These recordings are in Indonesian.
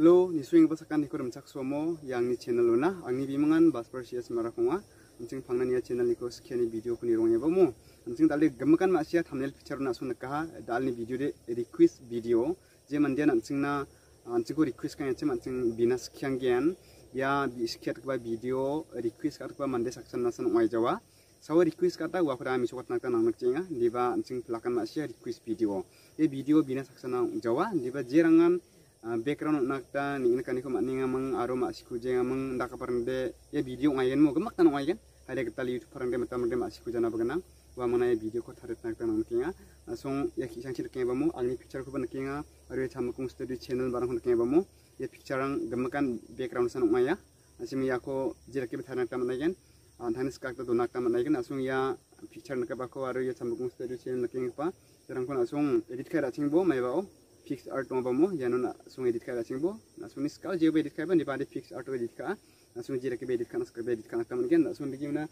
Lo ni swing basakan ni kodam chak somo yang ni channel lo na ang ni bimangan baspar sias marakonga uncing pangna ni channel ni ko sekian video ko ni rongnya bomo uncing dali gemakan masia thumbnail picture na sun kaha dal ni video de request video. Je mandian uncing na uncing ko request kan cem uncing bina sekian gian. Ya bi sekiat ba video request ka ba mande saksan na san wai jawa. Sawa request kata wa pra mi sokot nakta nang nakcenga diba uncing pelakan masia request video. Ye video bina saksan na jawa diba jerangan background nakta ni ina kaniko makni ngamang aro mak siku je ngamang ndaka parande ya video ngayen mo gemak tan ngayen hade kita youtube parande mata mende mak siku jana bagana wa mana ya video ko tharet nakta nang kinga song ya kisang chir kenga bamu angni picture ko ban kinga aro chamakung studio channel barang ko kenga bamu. Ya picture ang gemakan background san ngaya asim ya. Ko jirake bithana nakta manayen anthanis kakta do nakta manayen asung ya picture ko aro ya chamakung studio channel nakinga pa. Jarang ko asung edit kara chingbo mai bao fix art mo ba mo yano na sung edit ka sing bo na sung ni skal je edit ka ba ni ba de fix art edit ka na sung jira ke edit ka na skal edit ka na tam gen na sung digi na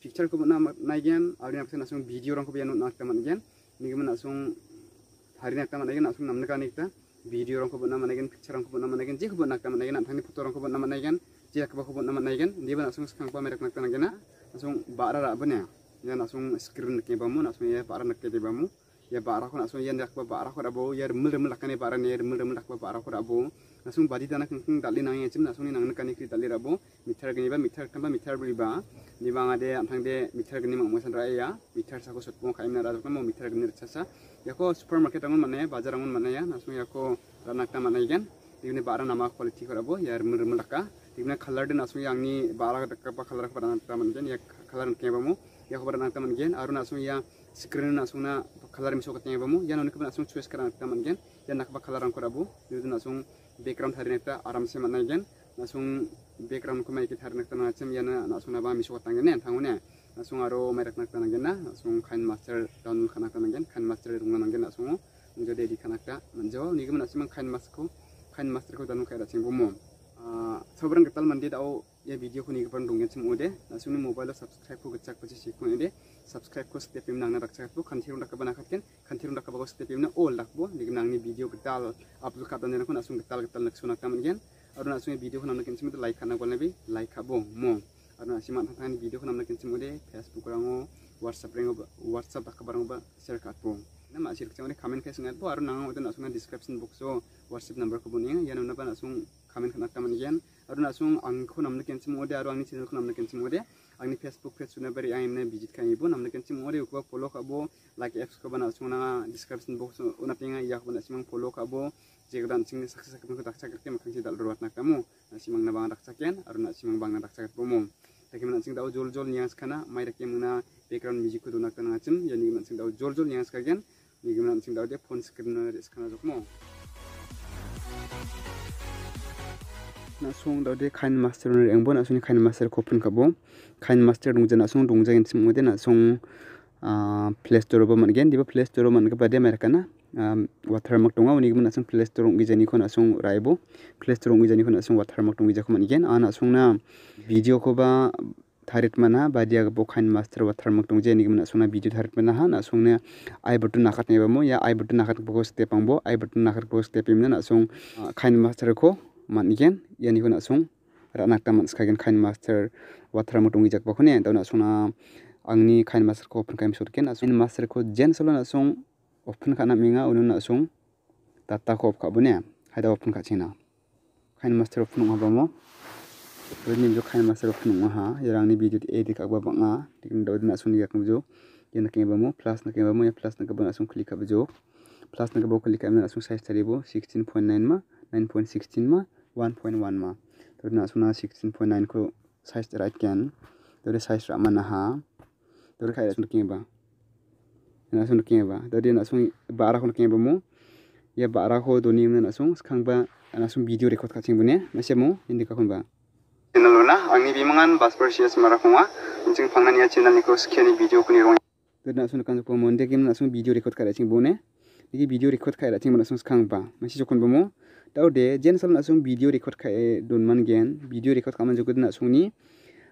picture ko na na gen ari na na sung video rang ko yano na tam gen ni na sung hari na tam gen na sung namna ka ni ta video rang ko na man gen picture rang ko na man gen je ko na tam gen na thani photo rang ko na man gen je ba ko na man gen ni ba na sung skang pa merak na tam gen na sung ba ra ne ya na sung screen ke ba mo na sung ya ba ra na ke de ba mo ya bara ko naso yan dak ba bara ko abo ya remel remel lakane bara ne remel remel dak ba bara ko abo naso badi dana keng keng dali nang yachim naso ni nang nakani kri dali rabo mithar gni ba mithar kamba mithar bri ba ni bang ade amthang de mithar gni mang mosan raya. Mithar sa ko sot pong kaim na ra ko mithar gni chasa ya ko supermarket angun mane bazar angun mane ya naso ya ko ranak ta mane gen divne bara nama quality ko abo ya remel remel laka divne color de naso yang ni bara dak ba color ko ranak ta man gen ya color ke ba mo ya ko ranak ta man gen aru naso ya screen na sungna color miso katnya bamu. Ya nonu kebana sung choice karena kita mangen ya nak ba color angkor abu. Itu na sung background hari nekta aram se mana gen. Na sung background mai kit hari nekta na cem ya na sung na ba miso katnya ne tangune na sung aro mai rak nekta na. Gen na sung kain master download kana kana gen kain master rungan gen na sung jadi di kana ka manjo. Ni gimana sih mang kain master ko kain master ko download kaya ceng bomo sobrang ketal mandi dau ya video ko ni gapan donggen cem ode na sung ni mobile subscribe ko gecak pasi sik ko ode subscribe ko step im nang na raksa ko kanthirung dak bana khatken kanthirung dak ba step im na all dak bo nig nang ni video getal upload katan na ko na sung getal getal nak sunak tam gen aru na sung video ko nam nakin sim like kana gol nabi like abo mo aru na simat thang video ko ode na aru nang ode na sung description box so whatsapp number ko bunia ya na ba na sung comment kana tam gen aru na sung ang ko nam nakin sim ode aru ang ni channel ko nam nakin sim ode angni facebook page suna bari ang ne visit kan ibu namna kan sim ore ko follow ka bo like apps ko bana suna description box una pinga ya ko bana simang follow ka bo je dan sing ka ko daksa kerke makang si dal ruat nak kamu simang na bang daksa ken aru na simang bang na daksa kat bomo taki mana sing dau jol jol nyas kana mai rak muna background music ko duna kana chim ya ni man sing dau jol jol nyas ka gen ni gimana sing dau de phone screen res kana jokmo na song da de kain master ne engbo na sung kain master ko pun kabo kain master dong jana song dong jang sim mode na song play store bo man gen diba play store man ka bade mer kana watermark donga uni gimana song play store ngi jani ko na song raibo play store ngi jani ko na song watermark dong jako man gen ana song na video ko ba master watermark dong jani gimana song na video tharit mana ha na song na i button nakat ne ba mo ya i button nakat bo step angbo i button nakat bo step imna na song kain master ko man igen yani ko na sung ranak ta man skagen kain master water mo tungi jak ba khone ta na suna angni kain master ko open kaim sur ken asun master ko jen solo na sung open kana minga unu na sung tata ko ka bune haida open ka china. Kain master open ma ba mo ni jo kain master open ma ha yarang ni video edit ka ba banga tikin do na suni yak jo yana ke ba mo plus na ke ba mo ya plus na ka ba na sung click ka ba jo plus na ka ba click ka na sung size taribo 16.9 ma 9.16 ma 1.1 ma. To na suna 16.9 ko size right can to the size rama na ha. To the kai sun king ba. Sun king ba. To the na sun ba ara ko king ba mo ya ba ba na sun video record ka ching bune na se mo indi ka kun ba. Channel lo na angni bimangan basper cs mara khonga jing phangna ni channel ni ko skeni video ko ni rong. To na sun kan ko monde kim na sun video record ka ching bune ni video record ka ra ching na sun skang ba. Ma si jokon ba mo tau de jen sal na sung video record ka e don man gen. Video record ka man jogod na sung ni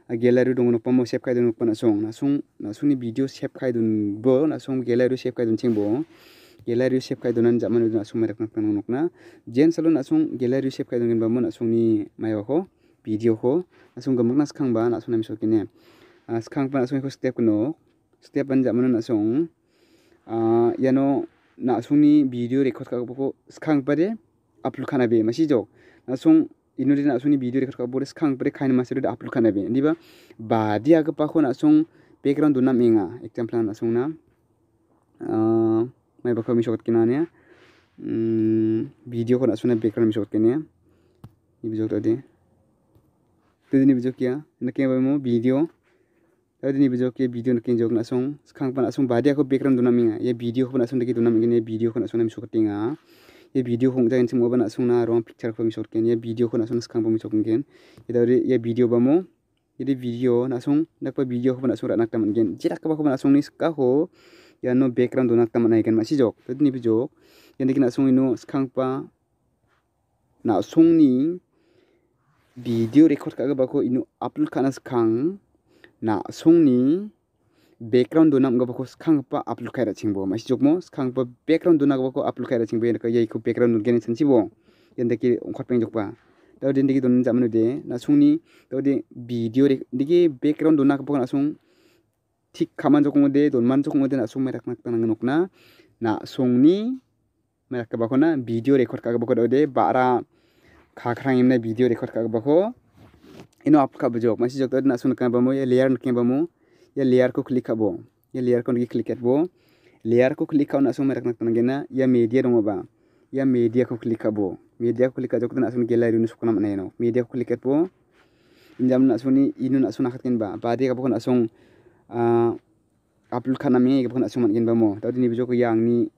gallery dong no pamo save kai don pa na sung na sung na sung ni video save kai don bo na sung gallery save kai don ching bo. Gallery shape kai donan jaman na sung merak nak tang nokna jen salo na sung gallery shape kai dongen bamu na sung ni mayo ko video ko na sung gamuk nas khang ba na sung nam so kine skang pa na sung ko step no. Step ban jaman na sung yano na sung ni video record ka ko skang pa de upload kana be masi jok sung inuri na ni video record ka bo skang pa de kain masir de upload kana be ndiba ba dia ka pa na sung background dunam inga. Example na sung na mai bakal misokot kinanya video ko na suna background misokot kene ni bijok tadi. Tadi ni bijok ya nak yang mo video. Tadi ni bijok ya video nak yang jok na song. Sekarang pa na song badia ko background duna minga ya video ko na song dagi duna minga ya video ko na song misokot tinga ya video ko ngjain sing mo ba na na rom picture ko misokot kene ya video ko na song sekarang pa misokot kene ya tadi ya video ba mo jadi video na song nak pa video ko na song nak taman gen. Jirak ka ba ko na song ni ska ho ya no background donak taman na ikan masih jok. Tadi ni bijok yang dikena song ino skang pa na background duna mga bako skang pa aplo kaya raching bo mas jok mo skang pa background duna bako aplo kaya raching bo yan ka yai ko background dun geni sansi bo yan daki ongkot pang jok pa tao din daki dun zaman de na sung ni tao di video de daki background duna bako na sung tik kaman jok mo de dun man jok mo de na sung merak nak tanang nok na na sung ni merak ka bako na video record ka bako dao de bara kakrang imna video record ka bako ino upload ka bo jok mas jok tao na sung na kana ba mo ya layer nak ka ba mo ko click abo ya layer ko ni click bo layer ko click ka na sung merak nak tanang na ya media dong ba ya media ko click abo media ko click ka jok na sung gallery nu sukna mana no media ko click bo injam na suni inu na suna khatkin ba. Ba de ka bako na sung upload kana me ga kana suman gen bamo tadi ni bijoko yang ni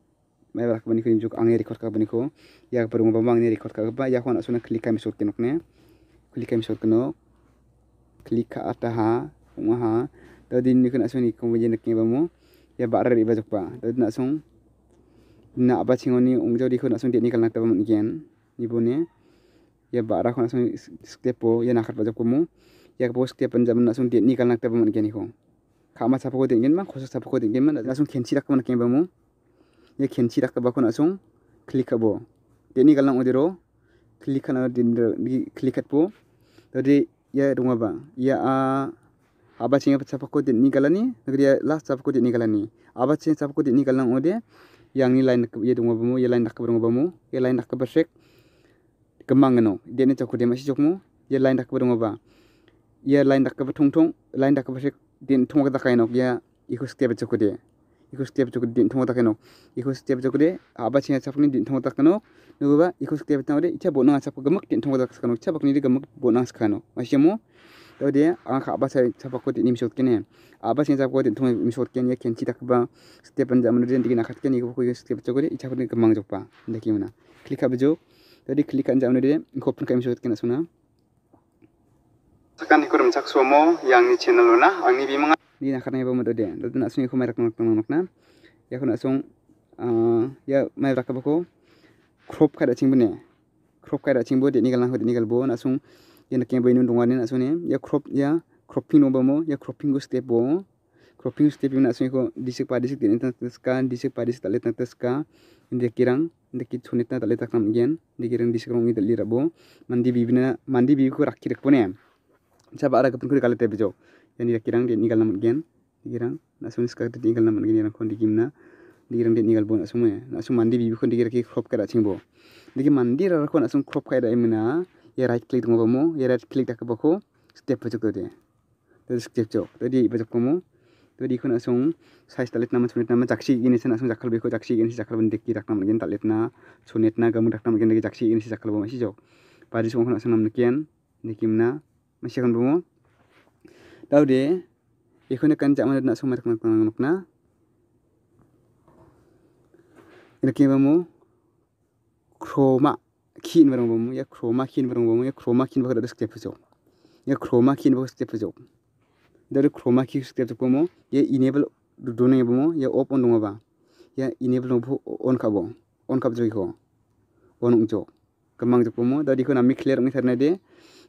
mai bak bani ko ni bijoko ang record ka bani ko ya ka perung bamo ang ni record ka ba ya ko na suna klik ka tadi ni kana suni ko bajen ke bamo ya ba ri ba jok pa tadi na sung na ba chingoni ung jodi ko na sung de ni kal nak ta ni bone ya ba ra ko na step po ya na khat ba jok ko mo ya ko step pan jam na sung de ni kal nak ta ni ko kama sapa ko dingen ma khosa sapa ko ma langsung kenci rak mana kemba mu? Ya kenci rak ba ko langsung klik abo deni galang odero klik kana din di klik at po tadi ya runga ba ya deni galani nagri ya last sapa ko deni galani aba singa sapa ko deni galang ode yang ni lain ya runga ba mu ya lain dak ba ba mu ya lain dak ba sek kemang no. Deni cokko de masih cokmo ya lain dak ba ba ya lain dak ba tong tong lain dak ba sek din thong ta kaino ya iko step choko de iko step choko din thong ta kaino iko step choko de aba chinga chapni din thong ta kano nuba iko step ta de icha bonang chap gamak din thong ta kano cha bakni de gamak bonang skano masimo to de ang kha aba sa chap ko din misot kene aba chinga chap ko din thong misot kene ken chi tak ba step an jamnu din digina khat kene iko ko step choko de icha ko gamang jokpa deki mana klik ab jok tadi klik an jamnu de ko pun kai misot kene suna Sekarang ikut mencak suamo yang ni channel luna, ang ni bimang. Di nak kena ibu muda deh, lalu nak sunyi aku merak nak nak nak ya aku nak sung, ya merak apa ko, crop kada cing bune, crop kada cing bune, ni kalau nak ni kalau bo, nak sung, ya nak yang bayinun dongane nak sunyi, ya crop ya cropping no bamo, ya cropping go step bo, cropping step nak sunyi ko disik pa disik din intan teska, disik pa disik talet teska, ini kirang, ini kit sunit na talet takam gen, ini kirang disik rongi rabo, mandi bibina, mandi bibi ko rakir kone. Coba ada kepun kuri kalit bejo. Yang dia kirang dia nigal namun gen. Kirang nak semua sekarang dia nigal namun gen yang kondi gimna. Dia kirang dia nigal bon semua. Nak semua mandi bibi kondi kira kira crop kada cingbo. Dia mandi rara ko nak semua crop kada emina. Ya right click tunggu kamu. Ya right click tak kebako. Step bajok tu dia. Jadi step jok. Jadi bajok kamu. Ko nak semua size talit nama sunit nama jaksi ini nak semua jakal beko jaksi ini jakal bendik kira nama gen talit na sunit na gamu dak nama gen lagi jaksi ini jakal bawa masih jok. Pada semua ko nak semua nakian. Nikimna masih akan bungo tahu deh ikut kan cak mana nak na bamu kin barang bamu ya chroma kin barang bamu ya chroma kin bakal ada setiap pojok ya chroma kin bakal setiap pojok dari chroma kin setiap pojok bamu ya enable duduk bamu ya open dong apa ya enable nopo on kabo on kabo joko on unjok kemang jok bamu dari kau nami clear ngi karena deh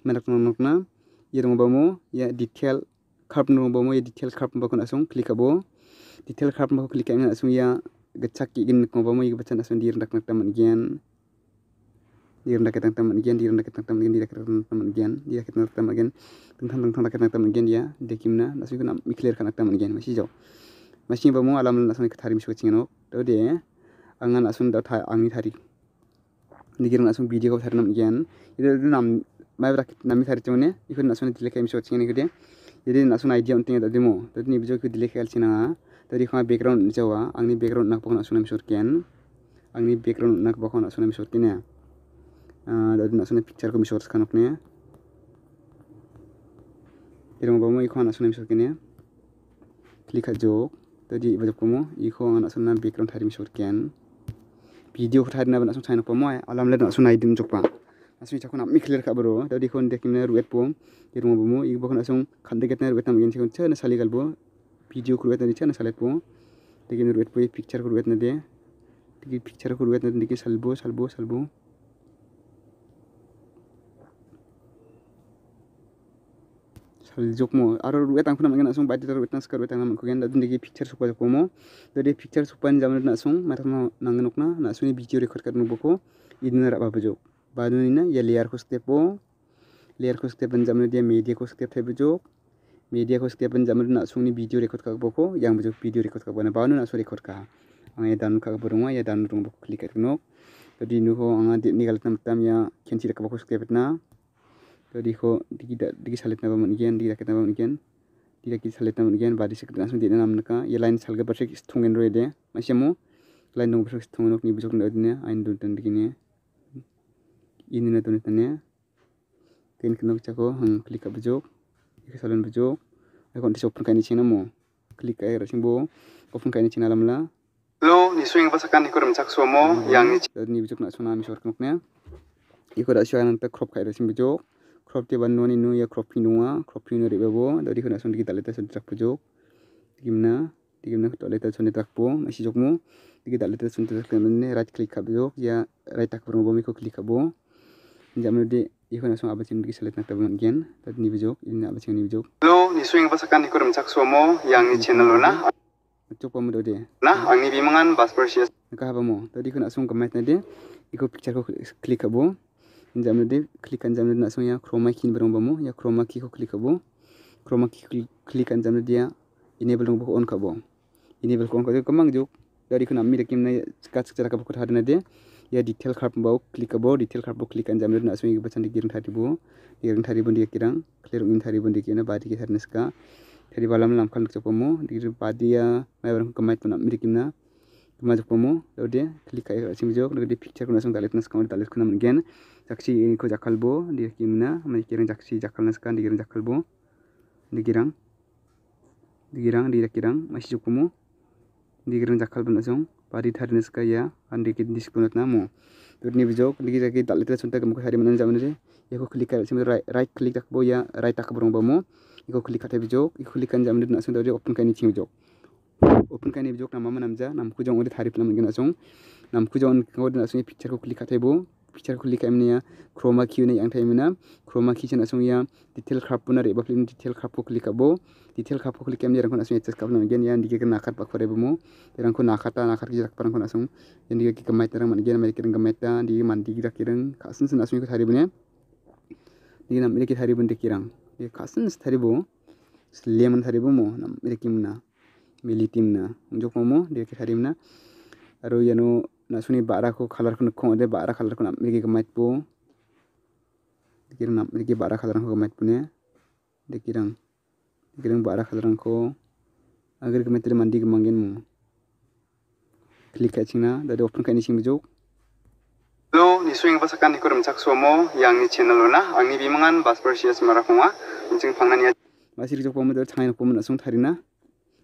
mana kena nak na ya dong bamo ya detail carp no bamo ya detail carp bako na song klik abo detail carp bako klik na song ya gecak igin ko ba mo igi bacan asun dir ndak nakta man gian dir ndak tang tam gian dir ndak tang tam gian dir ndak tang tam gian ndak tang tam gian tung thang tung thang ndak tang tam gian dia dekimna nasu kana mi clear kana tam gian masi jo masi ba mo alam nasun ka thari mi so chingano to de angan asun da tha angni thari digir nasun video ko thari nam gian itu nam mai brak nami thari chone ikun nasun dilek mi so chingani gede jadi nasun idea unting da demo. To ni video ko dilek al china tadi kau background jawa angni background nak pokok nak sunam kian angni background nak pokok nak sunam surkian ya tadi nak sunam picture ko misur sekarang ya irong bamu iko nak sunam kian ya klik aja tadi ibu kamu iko nak sunam background hari kian video ko hari nak sunam pamu alam led nak sunai dim jokpa asmi chakon ammi clear ka bro tadi kon dekimna ruet pom irong bamu iko nak sunam khandeket na ruet tam gen chakon chana sali galbo video kuruat nanti cina salet po tegi nuruat po picture kuruat nanti tegi picture kuruat nanti tegi salbo salbo salbo saljok mo aro ruat ang kuna mangan asung badi ruat nas karuat ang kugen dadun tegi picture supa joko mo. Dari picture supa jaman nasung matama nanganuk na nasuni video record kat nuboko. Idina rak babajok badun ina ya liar ko step po. Liar ko step jaman dia media ko step hebajok media ko setiap penjam nak sungni video record kak boko. Yang baju video record kak bana banu nak so record ka. Ang dan kak burung ya dan rung boko klik nok. Jadi nu ho ang di ni galat tam ya kenci kak boko setiap na jadi ho digi da digi salit na bamun igen digi dakat na bamun igen digi dagi salit na bamun igen badi sekret langsung di nam naka ya lain salga bersek stungen roe de masyamu lain dong bersek stungen nok ni bujok na odine ain dun dan digi ne ini na tunit na tin kenok cako hang klik kak bujok salon bejo kon ti open kaini china mo klik ai rasing bo open kaini china lamla lo ni swing basakan ni korum chak mo yang ni. Ni bijok na sona mi sor knok ne. Iko da shwa nan ta crop kai rasing bejo crop te ban noni nu ya crop pi nuwa crop pi re bebo dari kona son kita leta son trak bejo digimna digimna to leta son trak po masi jok mo digi da leta son trak ne right click ka bejo ya right tak bo mi ko click ka bo jamno de ikhona song abacin digi salet nakta bangan gian tad ni bijok ini abacin ni bijok lo ni swing basakan ni kurum chakso mo yang ni channel na cok pamu dode na ang ni bimangan bas persias. Ka haba mo. Tadi kena song kemet na de iko picture ko klik abo jamno de key barang bamu ya chroma key ko klik abo chroma key klik an jamno dia. Enable dong on kabo enable ko on ko kamang jok dari kena mi rekim na skach cara ka ko hadna de ya detail karp bau klik abo detail karp klik an jamir na asmi bacan di giring tadi bu giring tadi bu dia kirang clear ungin tadi bu dia kina badi ki neska tadi balam lam kan cok pomo di badi ya. Mai barang kemai tu nak mirik na cok pomo lalu dia klik kai asim jok dia picture kuna sung dalit neska dalit kuna mungkin jaksi ini ko jakal bo dia kimna. Mai kirang jaksi jakal neska di giring jakal bo. Di girang di girang di kirang masih pomo di giring jakal bu nasong pari thar nes kaya andi kit dis kunat namo tur ni bijok ligi jagi dal litra sunta kamu hari manan zaman je. Ya ko klik kar sim right klik tak bo ya right tak borong bomo iko klik kata bijok iko klik kan zaman na sunta open kan ni ching bijok. Open kan ni bijok nama mana namja nam ku jong ode thari plan ngena song. Nam ku jong ko na sung picture ko klik kata bo picture ko klik amnia chroma key ne yang thaimina chroma key chen asung ya. Detail khap puna re ba film detail khap ko klik abo detail kapu klik em dirang ko nasung etes kapna gen kena nakat pak pare bumu dirang ko nakata nakar kijak parang ko nasung yan dige ki kamai terang man gen mai kirang kamai ta dige man dige dak kirang kasun sun asung ko thari bune dige nam ki thari bun de kirang dige kasun thari bu lemon thari bu mo. Nam mere kimna militim na. Jok mo ki thari na aro yano nasuni bara ko khalar ko ko de bara khalar ko nam mere ki kamai pu dige nam mere ki bara khalar ko kamai pune dige kirang gerang bara khadrang ko agar ke metre mandi mangin mu. Klik ka china da open ka ni sing bijok lo ni swing basakan ni kurum chak mo yang ni channel na angni bimangan bas persias marakonga uncing pangnani masih rijok pomo da thain pomo na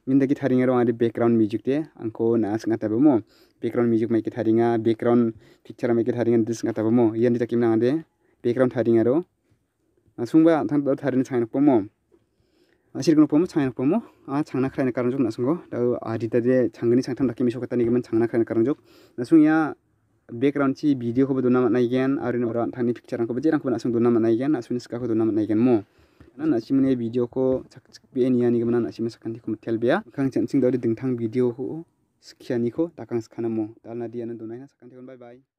tharina mindagi tharinga ro ari background music te angko na singa tabe background music mai ke tharinga background picture mai ke tharinga dis ngata mo yan di takim na ade. Background tharinga ro sungba thang da tharin thain pomo sirgono pomo changna pomo a changna khlaina karon jok nasungo da adita de changgani changtham dakimi sokata nigiman changna khlaina karon jok. Nasung ya background chi video ko dona mana igen ari no ran picture ko bejirang ko nasung dona mana igen nasun ska ko mana igen mo na nasimne video ko chak chak be ni ani gamana nasim sakan ko tel bia kang chen sing dawdi dingthang video ko sekianiko dakang sekanamo dalna diana donai na sakan bye bye